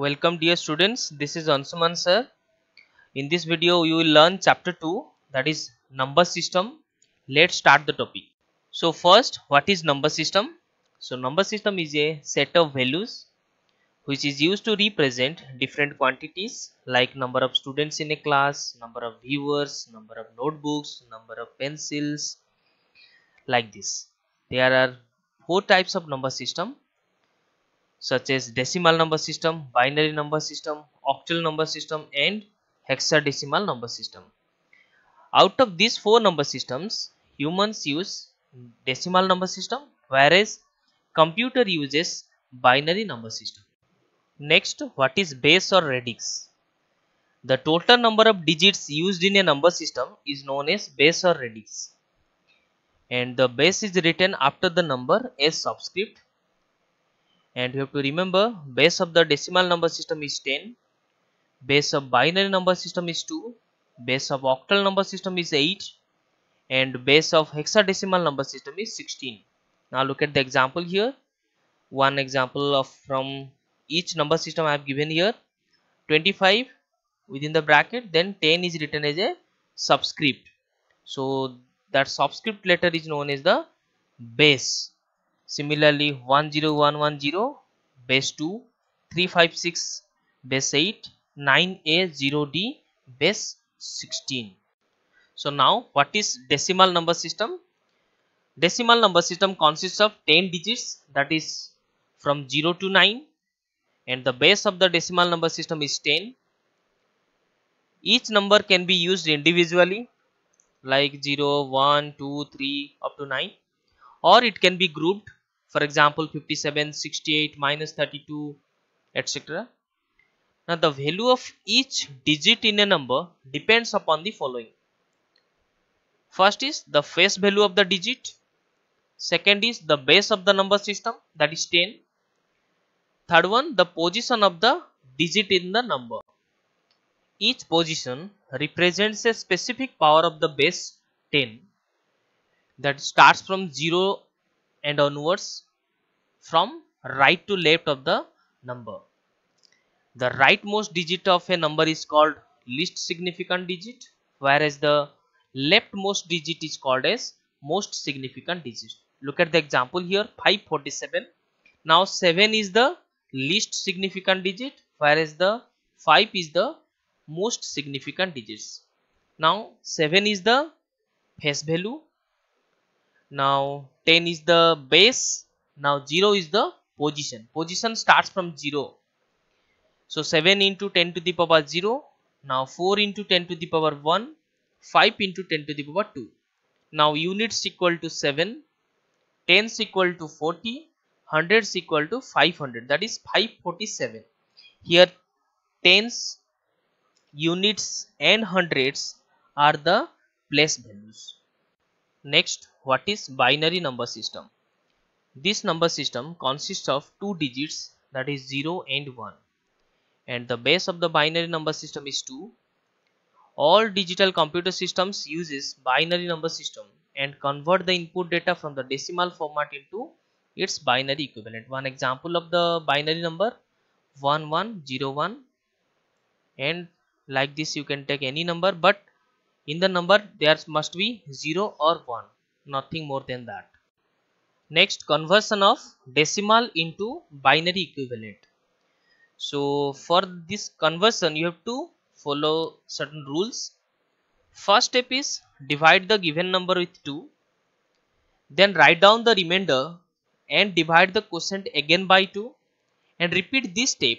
Welcome dear students, this is Ansuman sir. In this video you will learn chapter 2 that is number system. Let's start the topic. So first what is number system? So number system is a set of values which is used to represent different quantities like number of students in a class, number of viewers, number of notebooks, number of pencils like this. There are four types of number system such as decimal number system, binary number system, octal number system and hexadecimal number system. Out of these four number systems, humans use decimal number system whereas computer uses binary number system. Next, what is base or radix? The total number of digits used in a number system is known as base or radix. And the base is written after the number as subscript and you have to remember base of the decimal number system is 10 base of binary number system is 2 base of octal number system is 8 and base of hexadecimal number system is 16 now look at the example here. One example of from each number system i have given here. 25 within the bracket then 10 is written as a subscript. So that subscript letter is known as the base Similarly, 10110 base 2, 356 base 8, 9a 0d base 16. So now what is decimal number system? Decimal number system consists of 10 digits that is from 0 to 9 and the base of the decimal number system is 10. Each number can be used individually like 0, 1, 2, 3 up to 9 or it can be grouped for example 57 68 minus 32 etc now the value of each digit in a number depends upon the following. First is the face value of the digit. Second is the base of the number system that is 10 third one the position of the digit in the number. Each position represents a specific power of the base 10 that starts from 0 and onwards from right to left of the number. The rightmost digit of a number is called least significant digit whereas the leftmost digit is called as most significant digit. Look at the example here 547. Now 7 is the least significant digit whereas the 5 is the most significant digits. Now 7 is the face value now 10 is the base. Now 0 is the position. Position starts from 0 so 7 into 10 to the power 0 now 4 into 10 to the power 1 5 into 10 to the power 2 now units equal to 7 tens equal to 40 hundreds equal to 500 that is 547 here tens units and hundreds are the place values. Next, what is binary number system? This number system consists of two digits that is 0 and 1 and the base of the binary number system is 2. All digital computer systems uses binary number system and convert the input data from the decimal format into its binary equivalent. One example of the binary number 1101 and like this you can take any number but in the number there must be 0 or 1 nothing more than that. Next conversion of decimal into binary equivalent. So for this conversion you have to follow certain rules. First step is divide the given number with 2 then write down the remainder and divide the quotient again by 2 and repeat this step.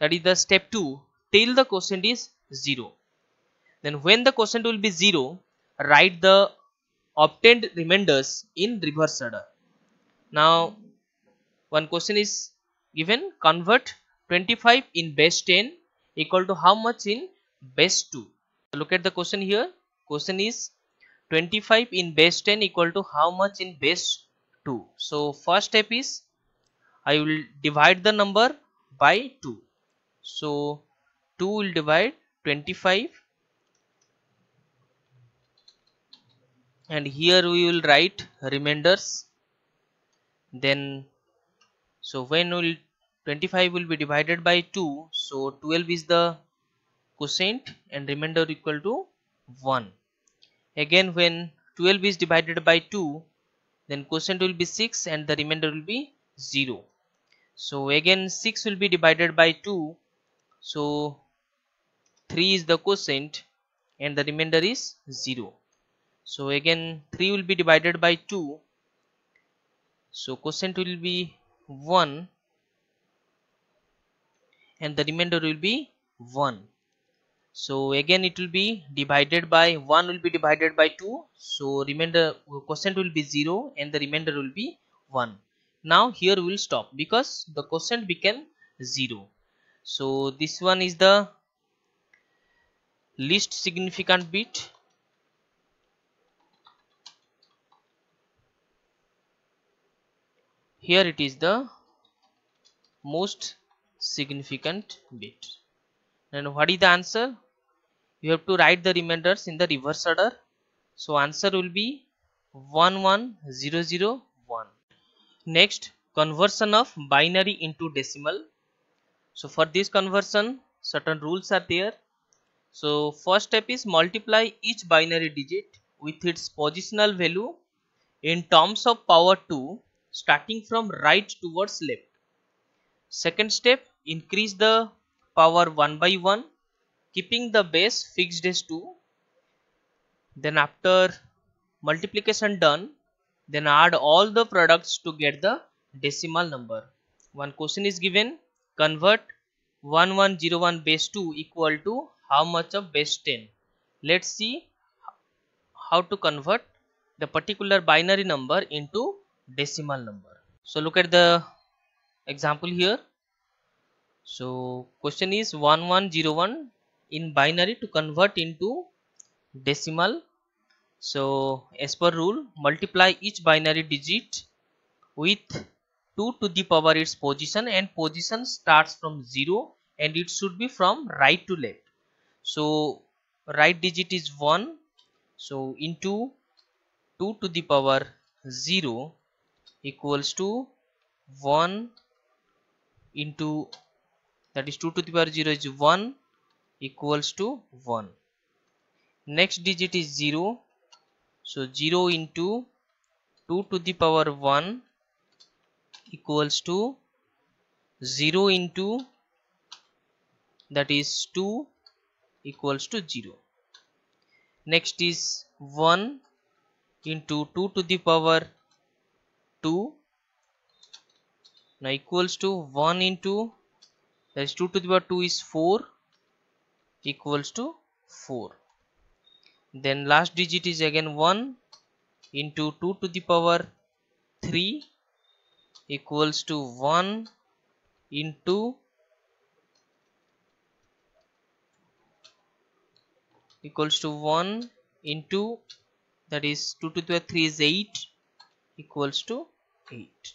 That is the step 2 till the quotient is 0 then when the quotient will be 0 write the obtained remainders in reverse order. Now one question is given. Convert 25 in base 10 equal to how much in base 2 look at the question here. Question is 25 in base 10 equal to how much in base 2 so first step is i will divide the number by 2 so 2 will divide 25 and here we will write remainders then so when will 25 will be divided by 2 so 12 is the quotient and remainder equal to 1 again when 12 is divided by 2 then quotient will be 6 and the remainder will be 0 so again 6 will be divided by 2 so 3 is the quotient and the remainder is 0 so again 3 will be divided by 2 so quotient will be 1 and the remainder will be 1 so again it will be divided by 1 will be divided by 2 so remainder quotient will be 0 and the remainder will be 1 now here we will stop because the quotient became 0 so this one is the least significant bit here it is the most significant bit and what is the answer? You have to write the remainders in the reverse order. So answer will be 11001 next conversion of binary into decimal. So for this conversion certain rules are there. So first step is multiply each binary digit with its positional value in terms of power 2 starting from right towards left. Second step increase the power 1 by 1 keeping the base fixed as 2 then after multiplication done then add all the products to get the decimal number. One question is given convert 1101 base 2 equal to how much of base 10 let's see how to convert the particular binary number into decimal number so look at the example here so question is 1101 in binary to convert into decimal. So as per rule multiply each binary digit with 2 to the power its position and position starts from 0 and it should be from right to left. So right digit is 1 so into 2 to the power 0 equals to 1 into that is 2 to the power 0 is 1 equals to 1 next digit is 0 so 0 into 2 to the power 1 equals to 0 into that is 2 equals to 0 next is 1 into 2 to the power 2 now equals to 1 into that is 2 to the power 2 is 4 equals to 4 then last digit is again 1 into 2 to the power 3 equals to 1 into equals to 1 into that is 2 to the power 3 is 8 equals to 8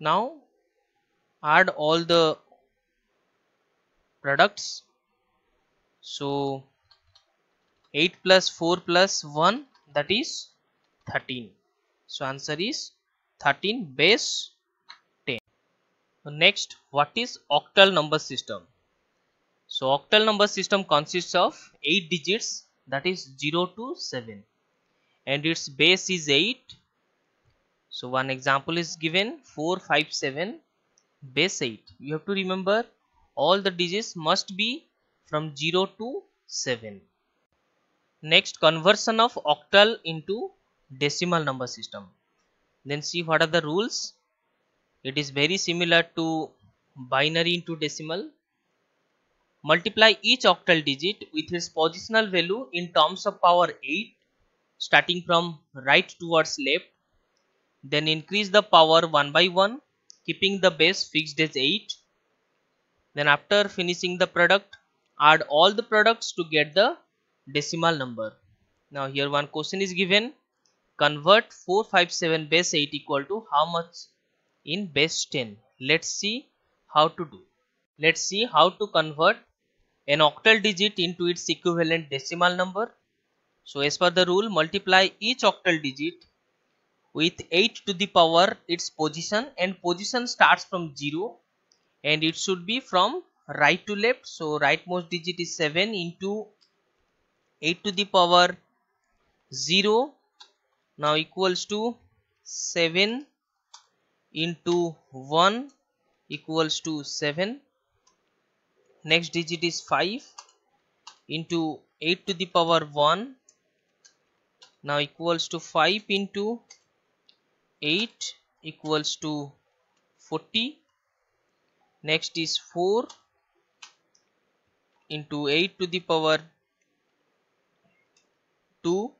now add all the products. So 8 plus 4 plus 1 that is 13 so answer is 13 base 10 next what is octal number system? So octal number system consists of 8 digits that is 0 to 7 and its base is 8 so one example is given 457 base 8. You have to remember all the digits must be from 0 to 7. Next conversion of octal into decimal number system. Then see what are the rules. It is very similar to binary into decimal. Multiply each octal digit with its positional value in terms of power 8 starting from right towards left then increase the power 1 by 1 keeping the base fixed as 8 then after finishing the product add all the products to get the decimal number. Now here one question is given. Convert 457 base 8 equal to how much in base 10 let's see how to do. Let's see how to convert an octal digit into its equivalent decimal number so as per the rule multiply each octal digit with 8 to the power its position and position starts from 0 and it should be from right to left. So rightmost digit is 7 into 8 to the power 0 now equals to 7 into 1 equals to 7 next digit is 5 into 8 to the power 1 now equals to 5 into 8 equals to 40 next is 4 into 8 to the power 2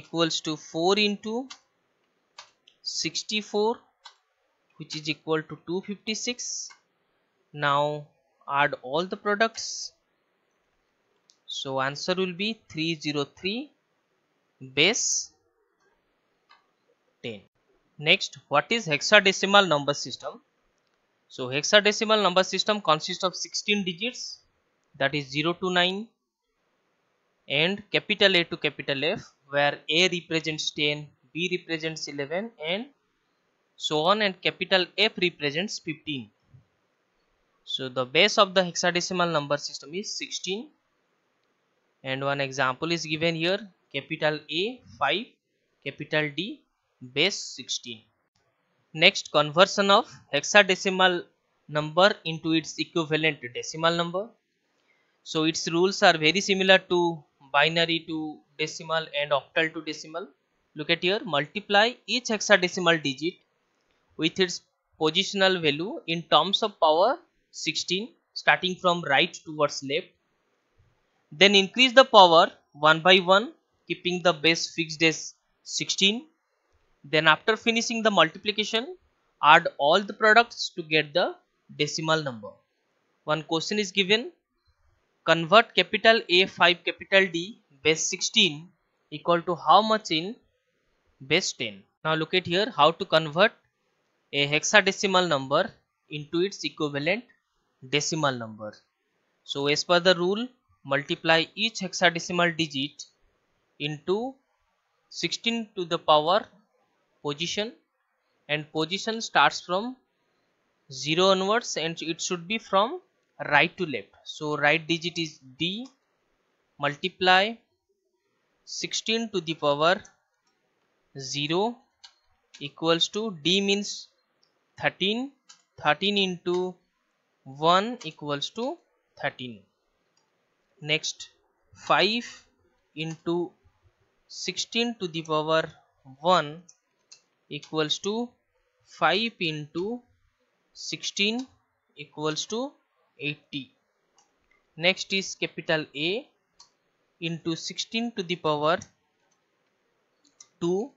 equals to 4 into 64 which is equal to 256 now add all the products so answer will be 303 base 10 next what is hexadecimal number system? So hexadecimal number system consists of 16 digits that is 0 to 9 and capital A to capital F where A represents 10 B represents 11 and so on and capital F represents 15 so the base of the hexadecimal number system is 16 and one example is given here. Capital A 5 capital D base 16 next conversion of hexadecimal number into its equivalent decimal number. So its rules are very similar to binary to decimal and octal to decimal. Look at here. Multiply each hexadecimal digit with its positional value in terms of power 16 starting from right towards left then increase the power one by one keeping the base fixed as 16 then after finishing the multiplication add all the products to get the decimal number. One question is given. Convert capital A5 capital D base 16 equal to how much in base 10 now look at here how to convert a hexadecimal number into its equivalent decimal number. So as per the rule multiply each hexadecimal digit into 16 to the power position and position starts from 0 onwards and it should be from right to left. So right digit is d multiply 16 to the power 0 equals to d means 13 13 into 1 equals to 13 next 5 into 16 to the power 1 equals to 5 into 16 equals to 80 next is capital A into 16 to the power 2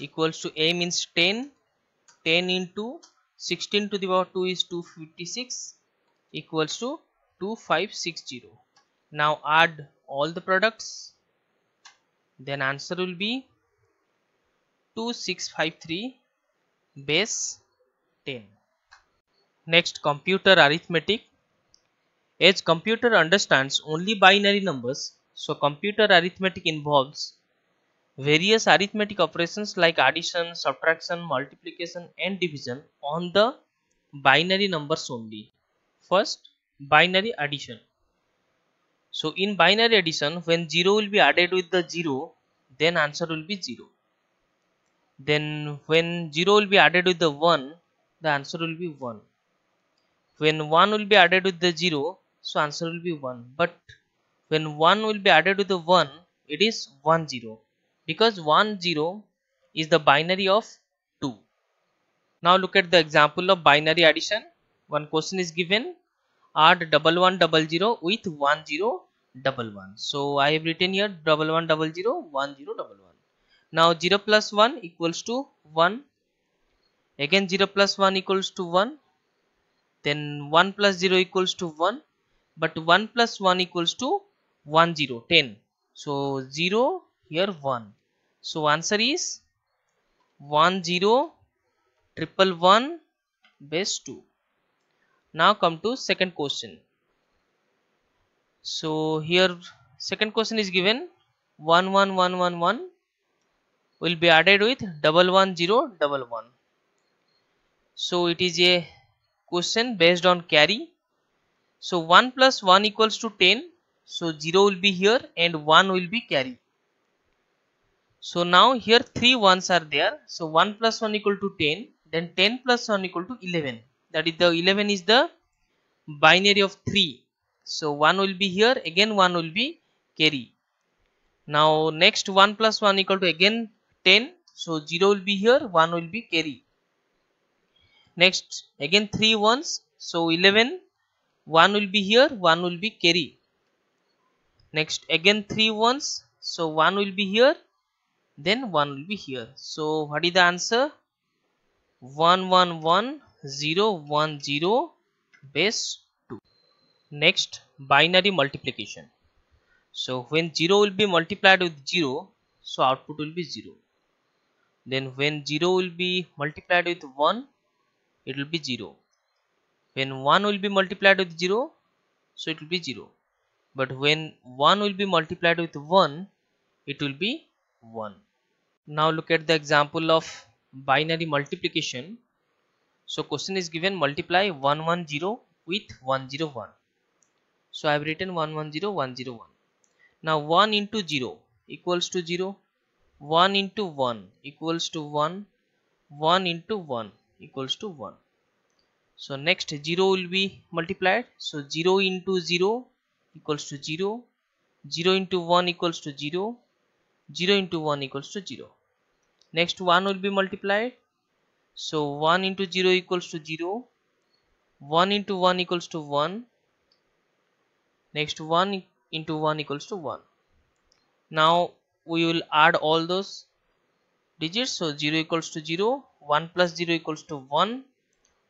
equals to A means 10 10 into 16 to the power 2 is 256 equals to 2560 now add all the products. Then answer will be 2653 base 10 next computer arithmetic. As computer understands only binary numbers so computer arithmetic involves various arithmetic operations like addition subtraction multiplication and division on the binary numbers only. First binary addition so in binary addition when 0 will be added with the 0 then answer will be 0 then when 0 will be added with the 1 the answer will be 1 when 1 will be added with the 0 so answer will be 1 but when 1 will be added with the 1 it is 1 0 because 1 0 is the binary of 2 now look at the example of binary addition. One question is given. Add double one double zero with one zero double one. So i have written here double one double zero one zero double one. Now 0 plus 1 equals to 1 again 0 plus 1 equals to 1 then 1 plus 0 equals to 1 but 1 plus 1 equals to 1 0 10 so 0 here 1 so answer is 1 0 triple 1 base 2 now come to second question so here second question is given. 1 1 1 1 1 will be added with double one zero double one. So it is a question based on carry. So 1 plus 1 equals to 10 so 0 will be here and 1 will be carry. So now here three ones are there. So 1 plus 1 equal to 10 then 10 plus 1 equal to 11 that is the 11 is the binary of 3 so 1 will be here again 1 will be carry. Now next 1 plus 1 equal to again 10 so 0 will be here 1 will be carry. Next again 3 ones. So 11 1 will be here 1 will be carry. Next again 3 ones. So 1 will be here then 1 will be here. So what is the answer? 1 1 1 0 1 0 base 2 next binary multiplication. So when 0 will be multiplied with 0 so output will be 0 then when 0 will be multiplied with 1 it will be 0 when 1 will be multiplied with 0 so it will be 0 but when 1 will be multiplied with 1 it will be 1 now look at the example of binary multiplication. So question is given multiply 110 with 101 so i have written 110 101 now 1 into 0 equals to 0 1 into 1 equals to 1 1 into 1 equals to 1 so next 0 will be multiplied. So 0 into 0 equals to 0 0 into 1 equals to 0 0 into 1 equals to 0 next 1 will be multiplied. So 1 into 0 equals to 0 1 into 1 equals to 1 next 1 into 1 equals to 1 now we will add all those digits. So 0 equals to 0 1 plus 0 equals to 1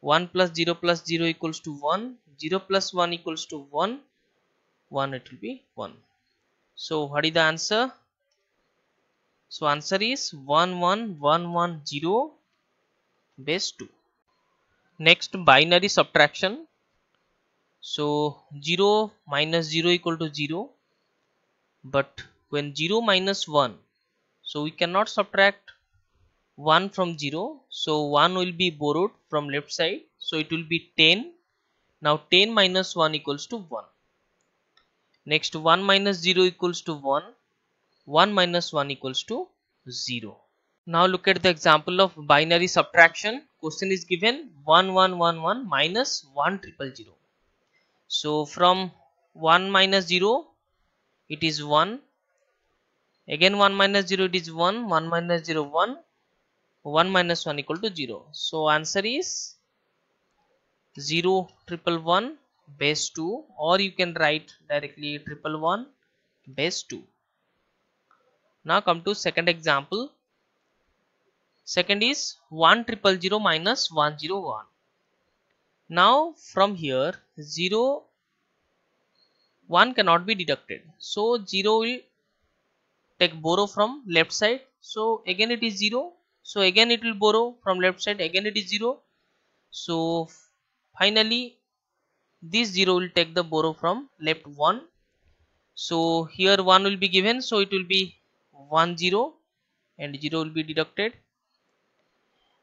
1 plus 0 plus 0 equals to 1 0 plus 1 equals to 1 1 it will be 1 so what is the answer? So answer is 11110 base 2 next binary subtraction so 0 minus 0 equal to 0 but when 0 minus 1 so we cannot subtract 1 from 0 so 1 will be borrowed from left side. So it will be 10 now 10 minus 1 equals to 1 next 1 minus 0 equals to 1 1 minus 1 equals to 0 now look at the example of binary subtraction. Question is given. 1111 minus 1 triple 0 so from 1 minus 0 it is 1 again 1 minus 0 it is 1 1 minus 0 1 1 minus 1 equal to 0 so answer is 0 triple 1 base 2 or you can write directly triple 1 base 2 now come to second example. Second is 1 triple 0 minus 101 now from here 0 1 cannot be deducted. So 0 will take borrow from left side. So again it is 0 so again it will borrow from left side. Again it is 0 so finally this 0 will take the borrow from left 1 so here 1 will be given. So it will be 1 0 and 0 will be deducted.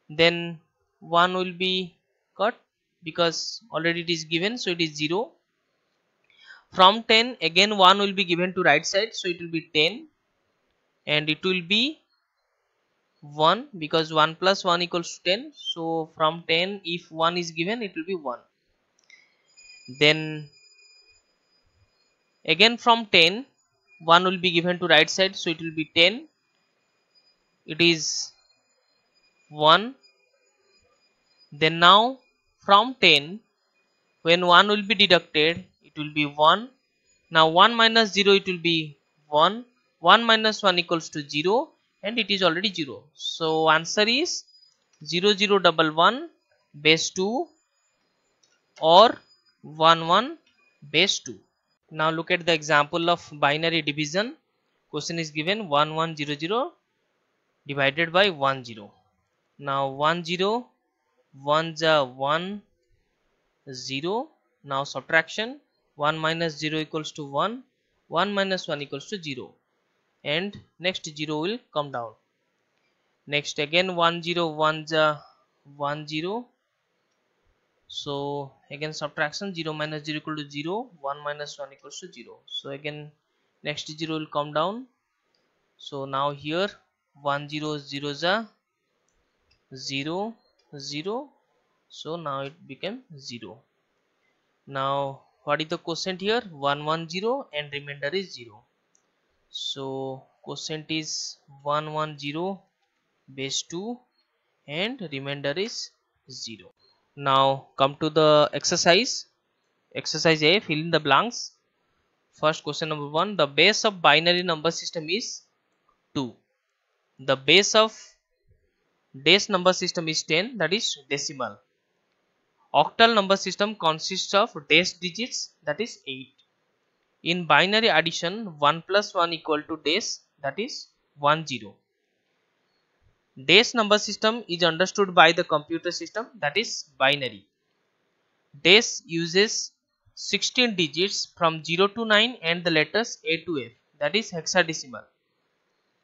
Then 1 will be cut because already it is given so it is 0 from 10 again 1 will be given to right side so it will be 10 and it will be 1 because 1 plus 1 equals to 10 so from 10 if 1 is given it will be 1 then again from 10 1 will be given to right side so it will be 10 it is 1 then now from 10 when 1 will be deducted it will be 1 now 1 minus 0 it will be 1 1 minus 1 equals to 0 and it is already 0 so answer is 0 0 double 1 base 2 or 1 1 base 2 now look at the example of binary division. Question is given 1 1 0 0 divided by 1 0 now 1 0 1 ja 1 0 now subtraction 1 minus 0 equals to 1 1 minus 1 equals to 0 and next 0 will come down. Next again 1 0 1 1 0 so again subtraction 0 minus 0 equal to 0 1 minus 1 equals to 0 so again next 0 will come down. So now here 1 0 0 is a 0 0 so now it became 0 now what is the quotient here? 1 1 0 and remainder is 0 so quotient is 1 1 0 base 2 and remainder is 0 now come to the exercise. Exercise a fill in the blanks. First question number one the base of binary number system is 2 the base of base number system is 10 that is decimal octal number system consists of dash digits that is 8 in binary addition 1 plus 1 equal to dash that is 1 0 Dash number system is understood by the computer system that is binary. Dash uses 16 digits from 0 to 9 and the letters A to F that is hexadecimal.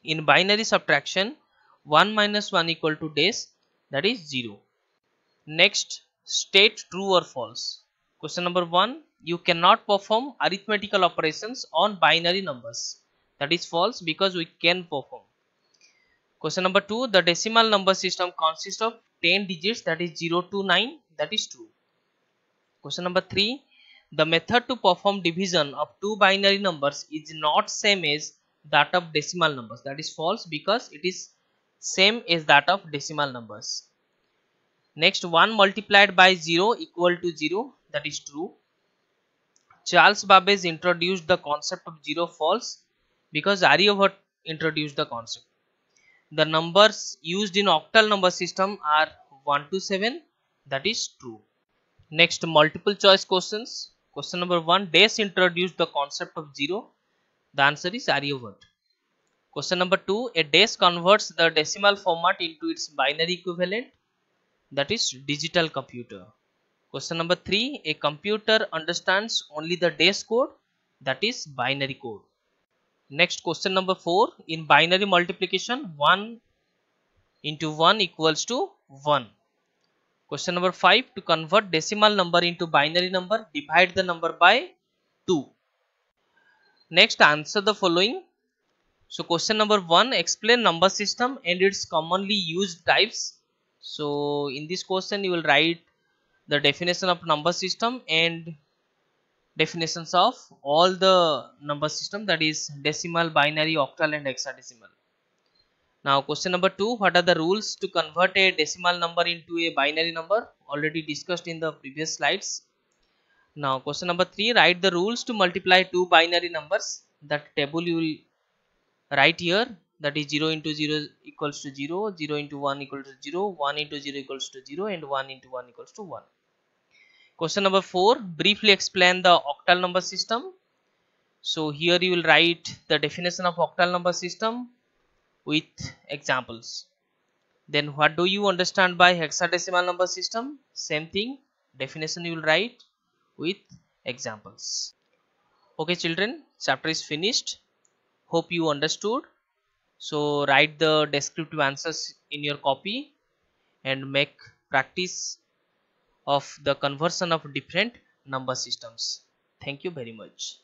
In binary subtraction 1 minus 1 equal to dash that is 0. Next state true or false. Question number 1 you cannot perform arithmetical operations on binary numbers that is false because we can perform Question number 2. The decimal number system consists of 10 digits that is 0 to 9 that is true. Question number 3. The method to perform division of two binary numbers is not same as that of decimal numbers that is false because it is same is that of decimal numbers. Next 1 multiplied by 0 equal to 0 that is true. Charles Babbage introduced the concept of 0 false because Aryabhat introduced the concept. The numbers used in octal number system are 1 to 7 that is true. Next multiple choice questions. Question number 1 Dash introduced the concept of 0. The answer is Aryabhat. Question number 2 A dash converts the decimal format into its binary equivalent that is digital computer. Question number 3 A computer understands only the dash code that is binary code. Next question number 4 in binary multiplication 1 into 1 equals to 1. Question number 5 to convert decimal number into binary number divide the number by 2. Next answer the following. So question number 1 explain number system and its commonly used types. So in this question you will write the definition of number system and definitions of all the number system that is decimal, binary, octal and hexadecimal. Now question number 2 what are the rules to convert a decimal number into a binary number already discussed in the previous slides. Now question number 3 write the rules to multiply two binary numbers that table you will write here that is 0 into 0 equals to 0, 0 into 1 equals to 0, 1 into 0 equals to 0 and 1 into 1 equals to 1. Question number 4 briefly explain the octal number system. So here you will write the definition of octal number system with examples. Then what do you understand by hexadecimal number system? Same thing definition you will write with examples. Okay children chapter is finished. Hope you understood. So write the descriptive answers in your copy and make practice of the conversion of different number systems. Thank you very much.